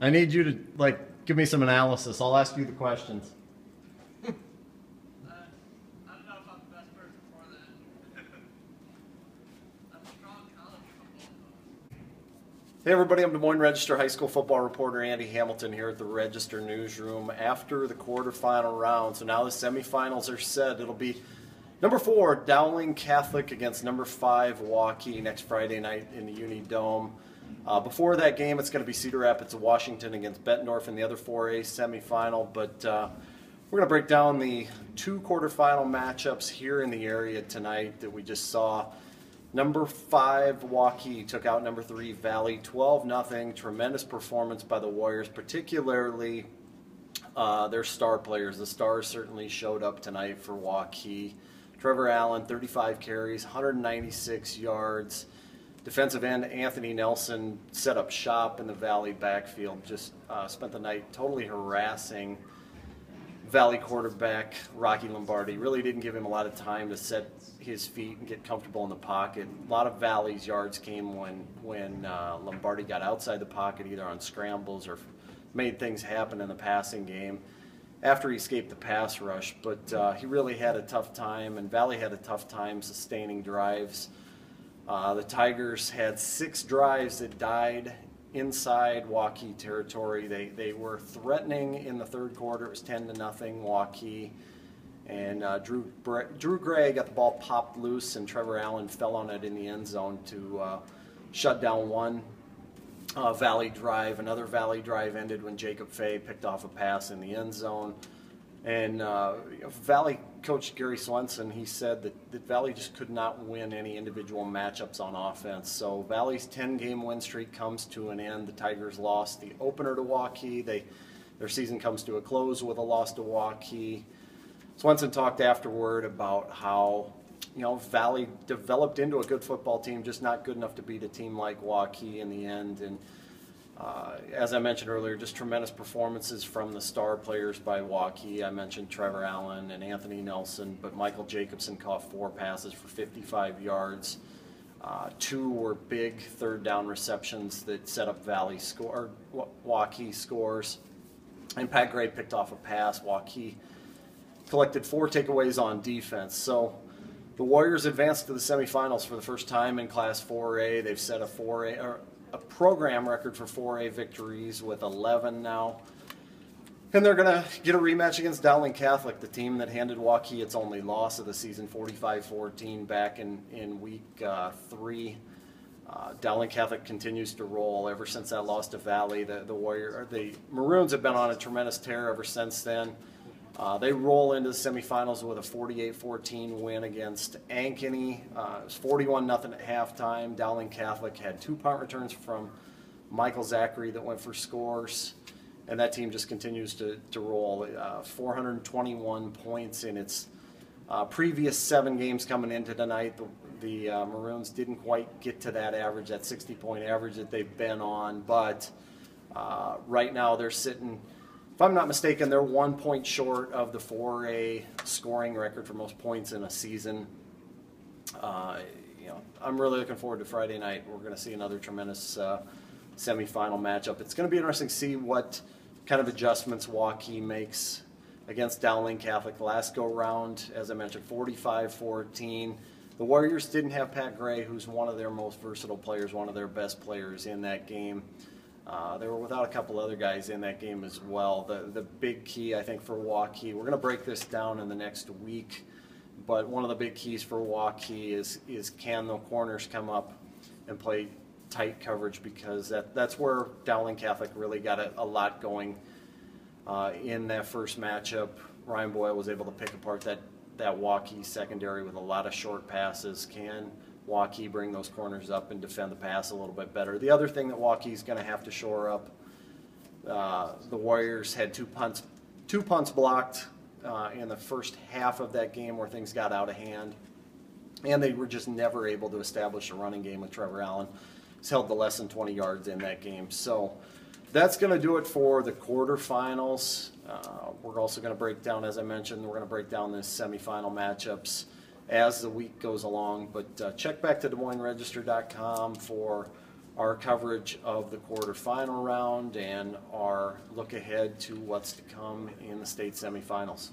I need you to like give me some analysis. I'll ask you the questions. Uh, I don't know if I'm the best person for that. I'm a strong college football coach. Hey everybody, I'm Des Moines Register High School football reporter Andy Hamilton here at the Register Newsroom after the quarterfinal round. So now the semifinals are set. It'll be number four, Dowling Catholic against number five, Waukee next Friday night in the Uni Dome. Uh, before that game, it's going to be Cedar Rapids of Washington against Bettendorf in the other 4A semifinal. But uh, we're going to break down the two quarterfinal matchups here in the area tonight that we just saw. Number five, Waukee took out number three, Valley, 12 nothing. Tremendous performance by the Warriors, particularly uh, their star players. The stars certainly showed up tonight for Waukee. Trevor Allen, 35 carries, 196 yards. Defensive end Anthony Nelson set up shop in the Valley backfield. Just uh, spent the night totally harassing Valley quarterback Rocky Lombardi. Really didn't give him a lot of time to set his feet and get comfortable in the pocket. A lot of Valley's yards came when when uh, Lombardi got outside the pocket, either on scrambles or made things happen in the passing game after he escaped the pass rush. But uh, he really had a tough time, and Valley had a tough time sustaining drives. Uh, the Tigers had six drives that died inside Waukee territory. They, they were threatening in the third quarter. It was 10 to nothing Waukee. And uh, Drew, Drew Gray got the ball popped loose, and Trevor Allen fell on it in the end zone to uh, shut down one uh, Valley drive. Another Valley drive ended when Jacob Fay picked off a pass in the end zone. And uh, Valley coach Gary Swenson, he said that, that Valley just could not win any individual matchups on offense. So Valley's 10-game win streak comes to an end. The Tigers lost the opener to Waukee. They, their season comes to a close with a loss to Waukee. Swenson talked afterward about how you know Valley developed into a good football team, just not good enough to beat a team like Waukee in the end. And uh, as I mentioned earlier, just tremendous performances from the star players by Waukee. I mentioned Trevor Allen and Anthony Nelson, but Michael Jacobson caught four passes for 55 yards. Uh, two were big third down receptions that set up Valley score, Waukee scores. And Pat Gray picked off a pass. Waukee collected four takeaways on defense. So the Warriors advanced to the semifinals for the first time in Class 4A. They've set a 4A or a program record for 4A victories with 11 now. And they're going to get a rematch against Dowling Catholic, the team that handed Waukee its only loss of the season, 45-14, back in, in week uh, three. Uh, Dowling Catholic continues to roll ever since that loss to Valley. The, the Warrior, the Maroons have been on a tremendous tear ever since then. Uh, they roll into the semifinals with a 48-14 win against Ankeny. Uh, it was 41-0 at halftime. Dowling Catholic had two punt returns from Michael Zachary that went for scores, and that team just continues to, to roll. Uh, 421 points in its uh, previous seven games coming into tonight. The, the uh, Maroons didn't quite get to that average, that 60-point average that they've been on, but uh, right now they're sitting – if I'm not mistaken, they're one point short of the 4A scoring record for most points in a season. Uh, you know, I'm really looking forward to Friday night. We're going to see another tremendous uh, semifinal matchup. It's going to be interesting to see what kind of adjustments Waukee makes against Dowling Catholic last go round. As I mentioned, 45-14. The Warriors didn't have Pat Gray, who's one of their most versatile players, one of their best players in that game. Uh, they were without a couple other guys in that game as well. The the big key I think for Waukee, we're going to break this down in the next week, but one of the big keys for Waukee is is can the corners come up and play tight coverage because that that's where Dowling Catholic really got a, a lot going uh, in that first matchup. Ryan Boyle was able to pick apart that that Waukee secondary with a lot of short passes. Can Waukee bring those corners up and defend the pass a little bit better. The other thing that Waukee's going to have to shore up, uh, the Warriors had two punts, two punts blocked uh, in the first half of that game where things got out of hand, and they were just never able to establish a running game with Trevor Allen. He's held the less than 20 yards in that game. So that's going to do it for the quarterfinals. Uh, we're also going to break down, as I mentioned, we're going to break down the semifinal matchups as the week goes along. But uh, check back to Des MoinesRegister.com for our coverage of the quarterfinal round and our look ahead to what's to come in the state semifinals.